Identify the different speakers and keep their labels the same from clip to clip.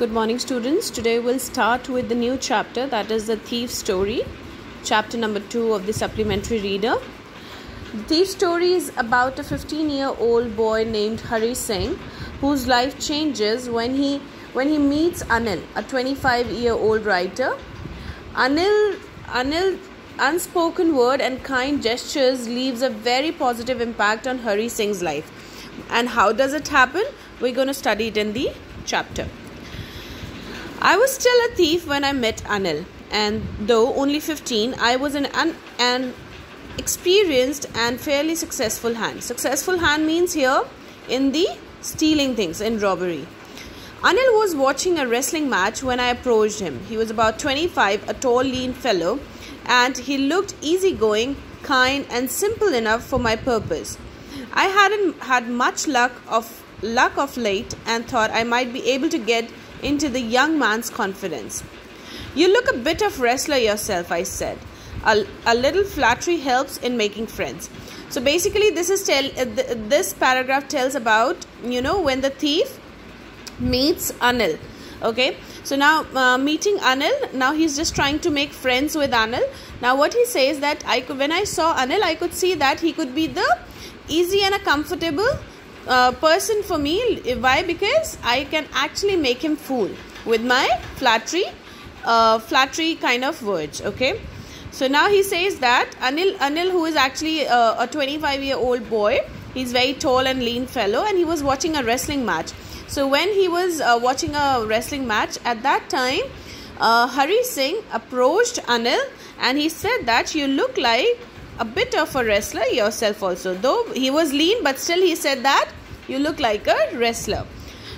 Speaker 1: Good morning, students. Today we'll start with the new chapter that is the thief story, chapter number two of the supplementary reader. The thief story is about a 15 year old boy named Hari Singh whose life changes when he when he meets Anil, a 25 year old writer. Anil Anil unspoken word and kind gestures leaves a very positive impact on Hari Singh's life. And how does it happen? We're going to study it in the chapter. I was still a thief when I met Anil, and though only 15, I was an, an, experienced and fairly successful hand. Successful hand means here in the stealing things, in robbery. Anil was watching a wrestling match when I approached him. He was about 25, a tall, lean fellow, and he looked easygoing, kind, and simple enough for my purpose. I hadn't had much luck of luck of late and thought I might be able to get into the young man's confidence. You look a bit of wrestler yourself, I said. A, a little flattery helps in making friends. So basically, this is tell uh, th- this paragraph tells about you know when the thief meets Anil. Okay, so now uh, meeting Anil, now he's just trying to make friends with Anil. Now what he says that I could when I saw Anil, I could see that he could be the easy and a comfortable uh, person for me. Why? Because I can actually make him fool with my flattery, uh, flattery kind of words. Okay. So now he says that Anil, Anil, who is actually uh, a 25 year old boy, he's very tall and lean fellow, and he was watching a wrestling match. So when he was uh, watching a wrestling match at that time, uh, Hari Singh approached Anil and he said that you look like a bit of a wrestler yourself also. Though he was lean, but still he said that you look like a wrestler.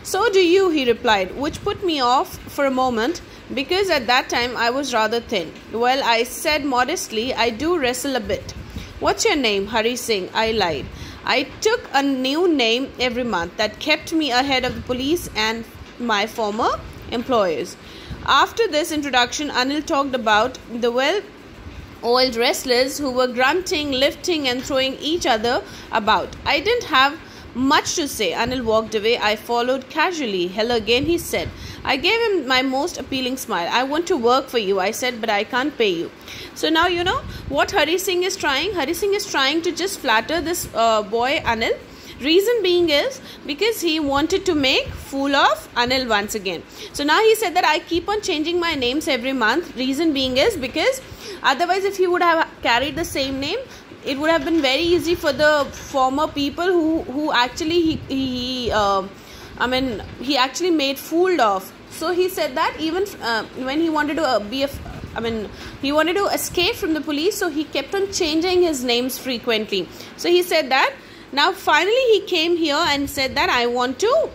Speaker 1: So do you, he replied, which put me off for a moment because at that time I was rather thin. Well, I said modestly, I do wrestle a bit. What's your name? Hari Singh. I lied. I took a new name every month that kept me ahead of the police and my former employers. After this introduction, Anil talked about the well oiled wrestlers who were grunting, lifting, and throwing each other about. I didn't have much to say. Anil walked away. I followed casually. Hello again, he said. I gave him my most appealing smile. I want to work for you, I said, but I can't pay you. So now you know what Hari Singh is trying. Hari Singh is trying to just flatter this uh, boy Anil. Reason being is because he wanted to make fool of Anil once again. So now he said that I keep on changing my names every month. Reason being is because otherwise, if he would have carried the same name, it would have been very easy for the former people who who actually he, he uh, I mean he actually made fooled of. So he said that even uh, when he wanted to uh, be a I mean, he wanted to escape from the police, so he kept on changing his names frequently. So he said that. Now, finally, he came here and said that I want to.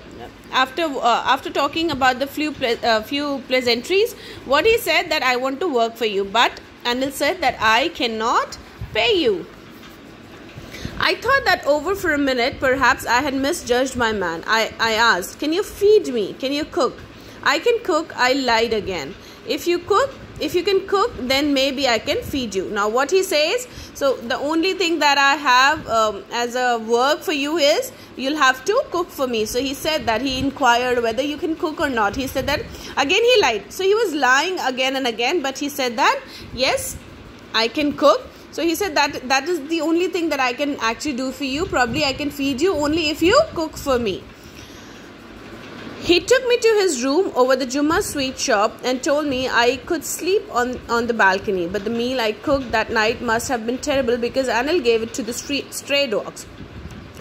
Speaker 1: After uh, after talking about the few ple- uh, few pleasantries, what he said that I want to work for you, but Anil said that I cannot pay you. I thought that over for a minute, perhaps I had misjudged my man. I, I asked, Can you feed me? Can you cook? I can cook, I lied again. If you cook, if you can cook, then maybe I can feed you. Now, what he says, so the only thing that I have um, as a work for you is you'll have to cook for me. So he said that he inquired whether you can cook or not. He said that again, he lied. So he was lying again and again, but he said that yes, I can cook so he said that that is the only thing that I can actually do for you. Probably I can feed you only if you cook for me. He took me to his room over the Jumna sweet shop and told me I could sleep on, on the balcony. But the meal I cooked that night must have been terrible because Anil gave it to the stray dogs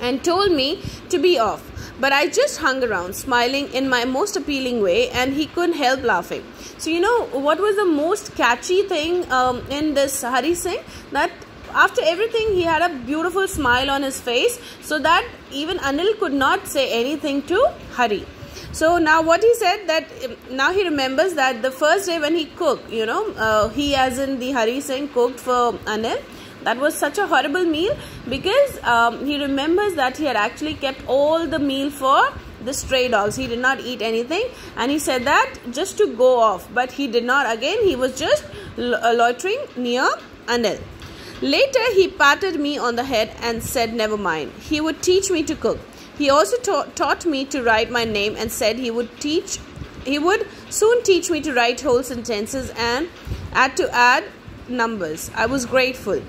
Speaker 1: and told me to be off. But I just hung around, smiling in my most appealing way, and he couldn't help laughing. So, you know, what was the most catchy thing um, in this Hari Singh? That after everything, he had a beautiful smile on his face, so that even Anil could not say anything to Hari. So now what he said that now he remembers that the first day when he cooked, you know, uh, he as in the Hari Singh cooked for Anil that was such a horrible meal because um, he remembers that he had actually kept all the meal for the stray dogs. He did not eat anything and he said that just to go off. But he did not again. He was just uh, loitering near Anil. Later, he patted me on the head and said, Never mind. He would teach me to cook. He also ta- taught me to write my name and said he would teach he would soon teach me to write whole sentences and add to add numbers. I was grateful.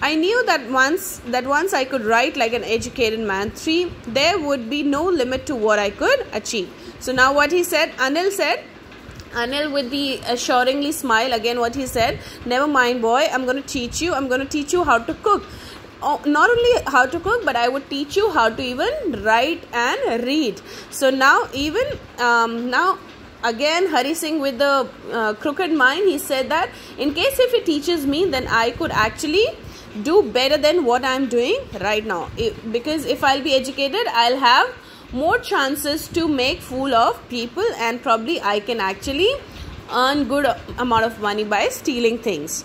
Speaker 1: I knew that once that once I could write like an educated man, three there would be no limit to what I could achieve. So now what he said, Anil said, Anil with the assuringly smile again what he said, never mind boy, I'm going to teach you. I'm going to teach you how to cook. Oh, not only how to cook but i would teach you how to even write and read. So now even um, now again hari singh with the uh, crooked mind he said that in case if he teaches me then i could actually do better than what i'm doing right now. Because if i'll be educated i'll have more chances to make fool of people and probably i can actually earn good amount of money by stealing things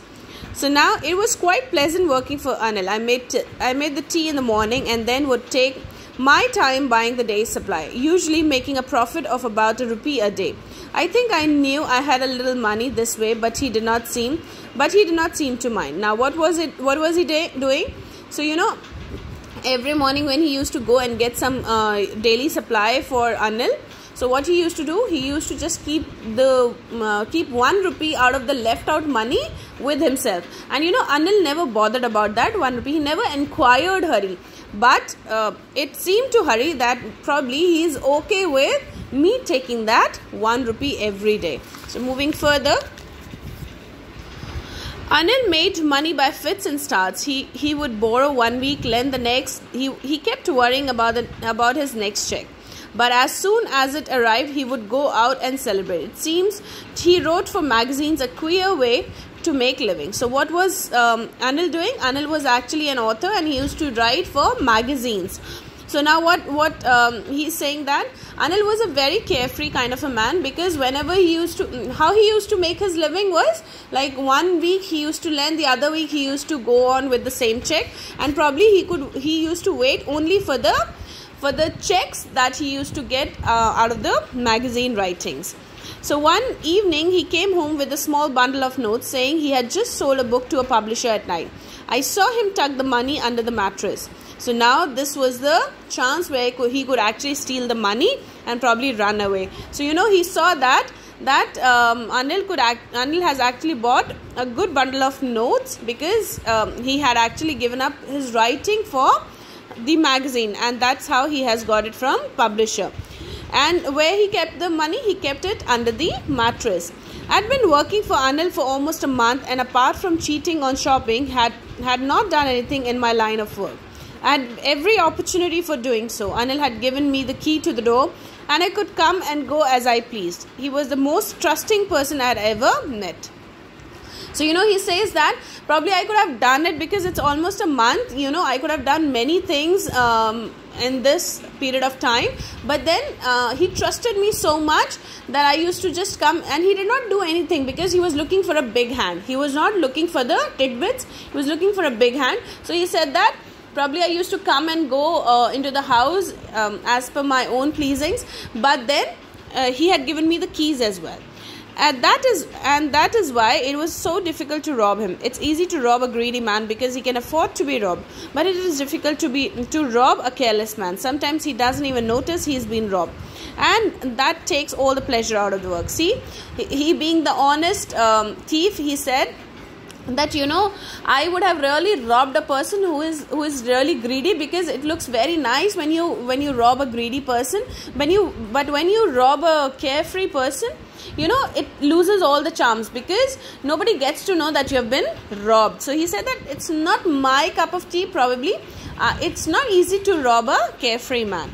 Speaker 1: so now it was quite pleasant working for anil i made t- i made the tea in the morning and then would take my time buying the day's supply usually making a profit of about a rupee a day I think I knew I had a little money this way, but he did not seem, but he did not seem to mind. Now, what was it? What was he doing? So you know, every morning when he used to go and get some uh, daily supply for Anil. So what he used to do, he used to just keep the uh, keep one rupee out of the left out money with himself. And you know, Anil never bothered about that one rupee. He never inquired Hari, but uh, it seemed to Hari that probably he is okay with me taking that 1 rupee every day. So moving further, Anil made money by fits and starts. He he would borrow one week, lend the next. He he kept worrying about the, about his next check. But as soon as it arrived, he would go out and celebrate. It seems he wrote for magazines, a queer way to make living. So what was um, Anil doing? Anil was actually an author and he used to write for magazines. So now what what um, he's saying that Anil was a very carefree kind of a man because whenever he used to how he used to make his living was like one week he used to lend the other week he used to go on with the same check and probably he could he used to wait only for the for the checks that he used to get uh, out of the magazine writings. So one evening he came home with a small bundle of notes saying he had just sold a book to a publisher at night. I saw him tuck the money under the mattress. So now this was the chance where he could actually steal the money and probably run away. So you know he saw that that um, Anil could act, Anil has actually bought a good bundle of notes because um, he had actually given up his writing for the magazine and that's how he has got it from publisher and where he kept the money he kept it under the mattress i'd been working for anil for almost a month and apart from cheating on shopping had had not done anything in my line of work I had every opportunity for doing so. Anil had given me the key to the door and I could come and go as I pleased. He was the most trusting person I had ever met. So, you know, he says that probably I could have done it because it's almost a month. You know, I could have done many things um, in this period of time. But then uh, he trusted me so much that I used to just come and he did not do anything because he was looking for a big hand. He was not looking for the tidbits, he was looking for a big hand. So, he said that probably i used to come and go uh, into the house um, as per my own pleasings but then uh, he had given me the keys as well and that is and that is why it was so difficult to rob him. It's easy to rob a greedy man because he can afford to be robbed. But it is difficult to be to rob a careless man. Sometimes he doesn't even notice he's been robbed. And that takes all the pleasure out of the work. See he, being the honest um, thief he said that you know i would have really robbed a person who is who is really greedy because it looks very nice when you when you rob a greedy person. When you but when you rob a carefree person you know it loses all the charms because nobody gets to know that you have been robbed. So he said that it's not my cup of tea probably. Uh, it's not easy to rob a carefree man.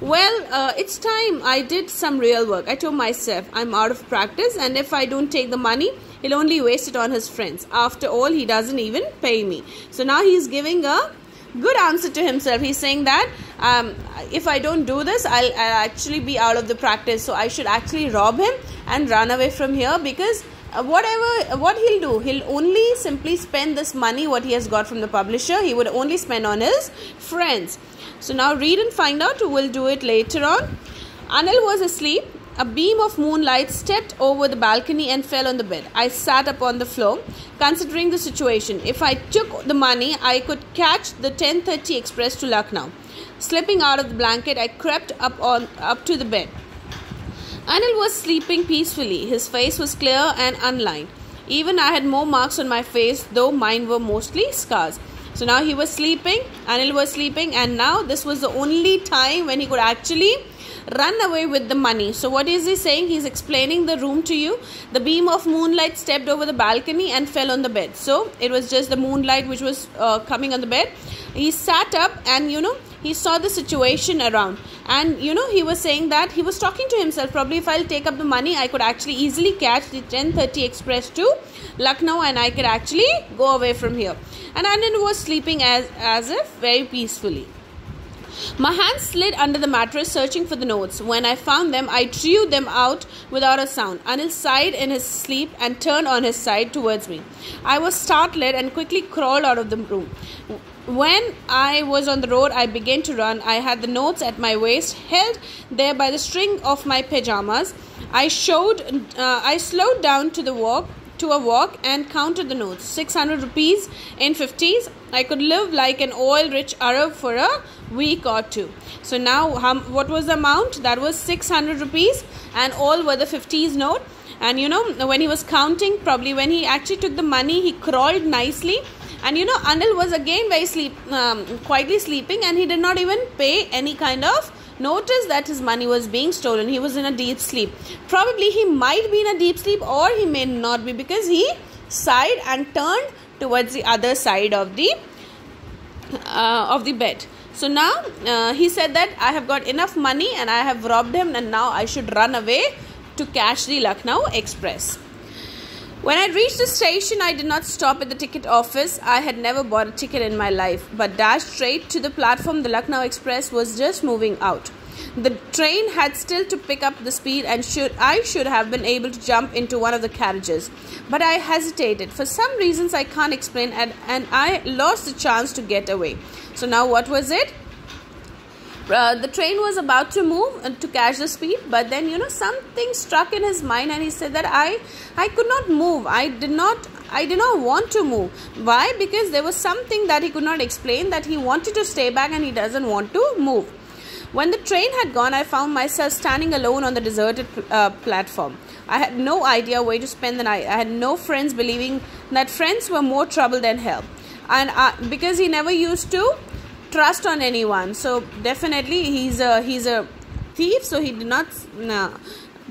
Speaker 1: Well, uh, it's time I did some real work. I told myself I'm out of practice, and if I don't take the money, he'll only waste it on his friends. After all, he doesn't even pay me. So now he's giving a good answer to himself. He's saying that um, if I don't do this, I'll, I'll, actually be out of the practice. So I should actually rob him and run away from here because uh, whatever what he'll do, he'll only simply spend this money what he has got from the publisher. He would only spend on his friends. So now read and find out. We'll do it later on. Anil was asleep. A beam of moonlight stepped over the balcony and fell on the bed. I sat upon the floor, considering the situation. If I took the money, I could catch the 10:30 express to Lucknow. Slipping out of the blanket, I crept up on up to the bed. Anil was sleeping peacefully. His face was clear and unlined. Even I had more marks on my face, though mine were mostly scars. So now he was sleeping, Anil was sleeping, and now this was the only time when he could actually run away with the money. So, what is he saying? He's explaining the room to you. The beam of moonlight stepped over the balcony and fell on the bed. So, it was just the moonlight which was uh, coming on the bed. He sat up and you know he saw the situation around and you know he was saying that he was talking to himself probably if i'll take up the money i could actually easily catch the 10:30 express to lucknow and i could actually go away from here and anand was sleeping as as if very peacefully my hands slid under the mattress searching for the notes. When I found them, I drew them out without a sound. Anil sighed in his sleep and turned on his side towards me. I was startled and quickly crawled out of the room. When I was on the road, I began to run. I had the notes at my waist, held there by the string of my pajamas. I showed, uh, I slowed down to the walk to a walk and counted the notes 600 rupees in 50s i could live like an oil rich arab for a week or two so now what was the amount that was 600 rupees and all were the 50s note and you know when he was counting probably when he actually took the money he crawled nicely and you know anil was again very sleep um, quietly sleeping and he did not even pay any kind of notice that his money was being stolen. He was in a deep sleep. Probably he might be in a deep sleep or he may not be because he sighed and turned towards the other side of the uh, of the bed. So now uh, he said that I have got enough money and I have robbed him and now I should run away to catch the Lucknow Express. When I reached the station, I did not stop at the ticket office. I had never bought a ticket in my life, but dashed straight to the platform. The Lucknow Express was just moving out. The train had still to pick up the speed, and should I should have been able to jump into one of the carriages, but I hesitated. For some reasons I can't explain, and, and I lost the chance to get away. So now what was it? uh, the train was about to move uh, to catch the speed but then you know something struck in his mind and he said that i i could not move. I did not i did not want to move. Why? Because there was something that he could not explain that he wanted to stay back and he doesn't want to move when the train had gone i found myself standing alone on the deserted uh, platform. I had no idea where to spend the night. I had no friends believing that friends were more trouble than help. And uh, because he never used to trust on anyone. So definitely he's a he's a thief so he did not nah,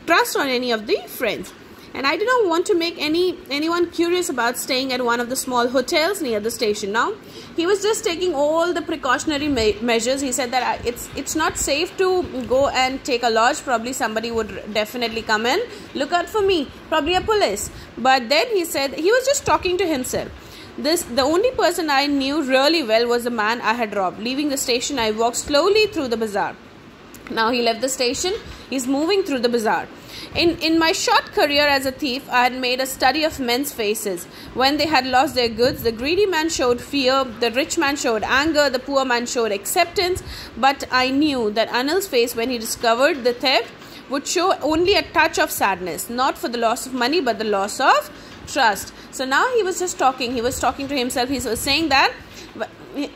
Speaker 1: trust on any of the friends and I did not want to make any anyone curious about staying at one of the small hotels near the station. Now, he was just taking all the precautionary me measures. He said that uh, it's it's not safe to go and take a lodge. Probably somebody would definitely come in look out for me. Probably a police. But then he said he was just talking to himself. This the only person I knew really well was the man I had robbed. Leaving the station, I walked slowly through the bazaar. Now he left the station, he's moving through the bazaar. In, in my short career as a thief, I had made a study of men's faces. When they had lost their goods, the greedy man showed fear, the rich man showed anger, the poor man showed acceptance. But I knew that Anil's face, when he discovered the theft, would show only a touch of sadness, not for the loss of money, but the loss of trust. So now he was just talking, he was talking to himself, he was saying that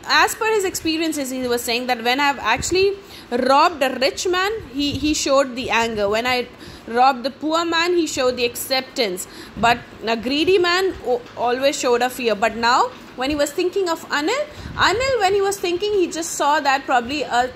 Speaker 1: as per his experiences, he was saying that when I've actually robbed a rich man, he, he showed the anger. When I robbed the poor man, he showed the acceptance. But a greedy man always showed a fear. But now, when he was thinking of Anil, Anil, when he was thinking, he just saw that probably a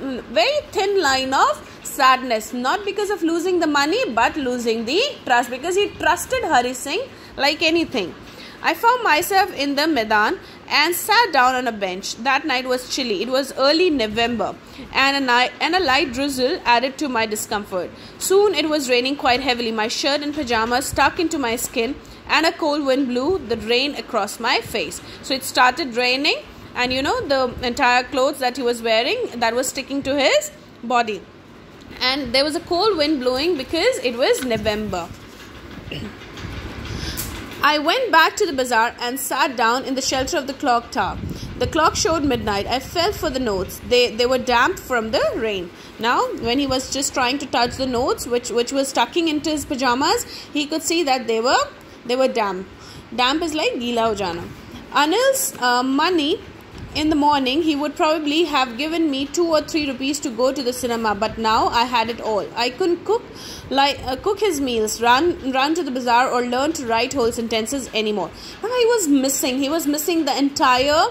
Speaker 1: mm, very thin line of sadness not because of losing the money but losing the trust because he trusted Hari Singh like anything. I found myself in the Maidan and sat down on a bench. That night was chilly. It was early November and a, night, and a light drizzle added to my discomfort. Soon it was raining quite heavily. My shirt and pajamas stuck into my skin and a cold wind blew the rain across my face. So it started raining and you know the entire clothes that he was wearing that was sticking to his body and there was a cold wind blowing because it was november i went back to the bazaar and sat down in the shelter of the clock tower. The clock showed midnight. I felt for the notes. They they were damp from the rain. Now when he was just trying to touch the notes which which was tucking into his pajamas he could see that they were they were damp. Damp is like gila ho jana. Anil's uh, money in the morning, he would probably have given me two or three rupees to go to the cinema. But now I had it all. I couldn't cook like uh, cook his meals, run run to the bazaar, or learn to write whole sentences anymore. Now he was missing. He was missing the entire,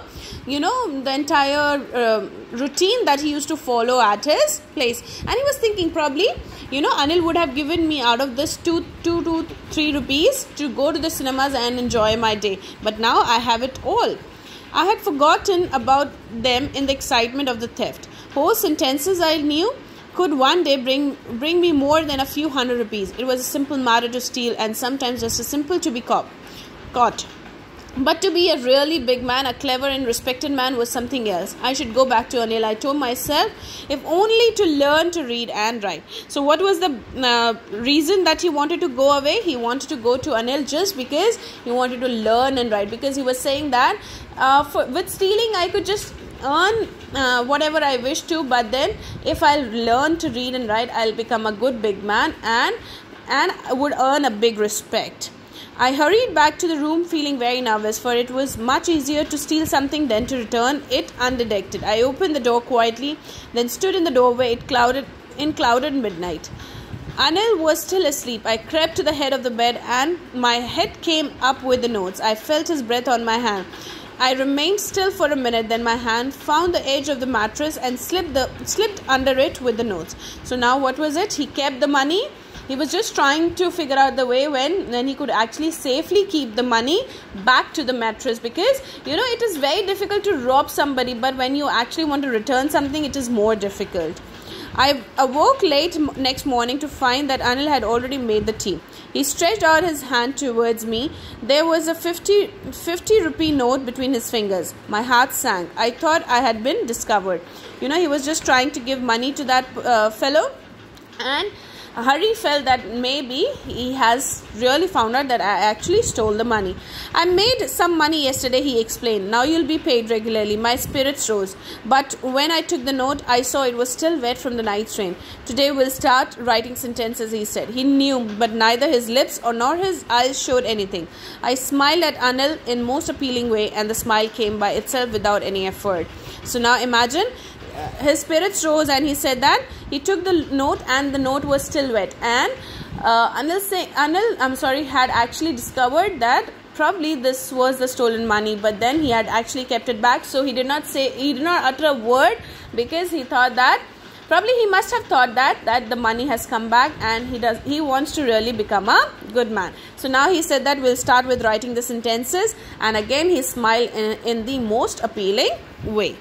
Speaker 1: you know, the entire uh, routine that he used to follow at his place. And he was thinking probably, you know, Anil would have given me out of this two, two, two, three rupees to go to the cinemas and enjoy my day. But now I have it all. I had forgotten about them in the excitement of the theft. Whole sentences I knew could one day bring bring me more than a few hundred rupees. It was a simple matter to steal and sometimes just as simple to be caught. But to be a really big man, a clever and respected man was something else. I should go back to Anil. I told myself, if only to learn to read and write. So, what was the uh, reason that he wanted to go away? He wanted to go to Anil just because he wanted to learn and write. Because he was saying that uh, for, with stealing, I could just earn uh, whatever I wish to, but then if I learn to read and write, I'll become a good big man and and would earn a big respect. I hurried back to the room feeling very nervous, for it was much easier to steal something than to return it undetected. I opened the door quietly, then stood in the doorway it clouded, in clouded midnight. Anil was still asleep. I crept to the head of the bed and my head came up with the notes. I felt his breath on my hand. I remained still for a minute, then my hand found the edge of the mattress and slipped the slipped under it with the notes. So now what was it? He kept the money he was just trying to figure out the way when then he could actually safely keep the money back to the mattress because you know it is very difficult to rob somebody but when you actually want to return something it is more difficult I awoke late next morning to find that Anil had already made the tea. He stretched out his hand towards me. There was a 50, 50 rupee note between his fingers. My heart sank. I thought I had been discovered. You know, he was just trying to give money to that uh, fellow and Hari felt that maybe he has really found out that I actually stole the money. I made some money yesterday, he explained. Now you'll be paid regularly. My spirits rose. But when I took the note, I saw it was still wet from the night's rain. Today we'll start writing sentences, he said. He knew, but neither his lips or nor his eyes showed anything. I smiled at Anil in most appealing way, and the smile came by itself without any effort. So now imagine uh, his spirits rose and he said that he took the note and the note was still wet. And uh, Anil, say, Anil I'm sorry had actually discovered that probably this was the stolen money but then he had actually kept it back. So he did not say he did not utter a word because he thought that probably he must have thought that that the money has come back and he does he wants to really become a good man. So now he said that we'll start with writing the sentences. And again he smiled in, in the most appealing way